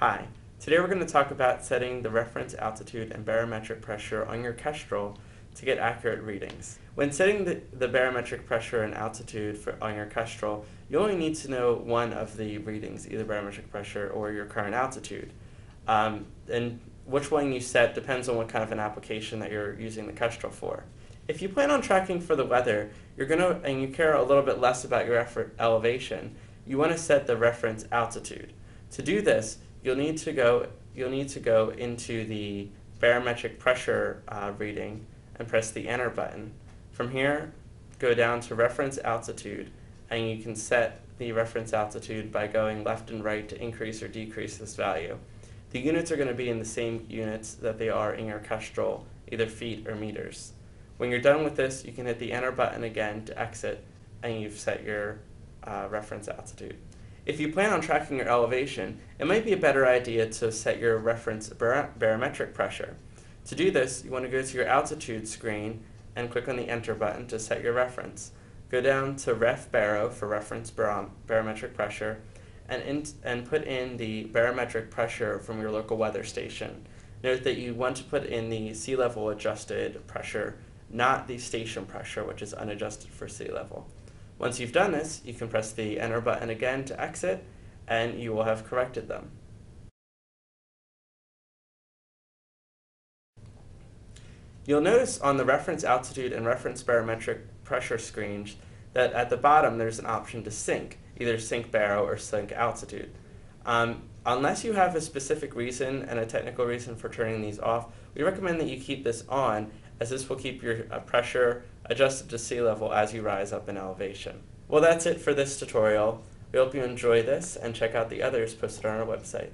Hi, today we're going to talk about setting the reference altitude and barometric pressure on your Kestrel to get accurate readings. When setting the, the barometric pressure and altitude for, on your Kestrel, you only need to know one of the readings, either barometric pressure or your current altitude. Um, and which one you set depends on what kind of an application that you're using the Kestrel for. If you plan on tracking for the weather, you're gonna and you care a little bit less about your effort elevation, you want to set the reference altitude. To do this, you'll need to go you'll need to go into the barometric pressure uh, reading and press the enter button. From here, go down to reference altitude and you can set the reference altitude by going left and right to increase or decrease this value. The units are going to be in the same units that they are in your Kestrel, either feet or meters. When you're done with this, you can hit the enter button again to exit and you've set your uh, reference altitude. If you plan on tracking your elevation, it might be a better idea to set your reference bar barometric pressure. To do this, you want to go to your altitude screen and click on the enter button to set your reference. Go down to ref baro for reference barom barometric pressure and, in, and put in the barometric pressure from your local weather station. Note that you want to put in the sea level adjusted pressure, not the station pressure, which is unadjusted for sea level. Once you've done this, you can press the enter button again to exit, and you will have corrected them. You'll notice on the reference altitude and reference barometric pressure screens that at the bottom there's an option to sync, either sync baro or sync altitude. Um, unless you have a specific reason and a technical reason for turning these off, we recommend that you keep this on as this will keep your uh, pressure adjusted to sea level as you rise up in elevation. Well, that's it for this tutorial. We hope you enjoy this and check out the others posted on our website.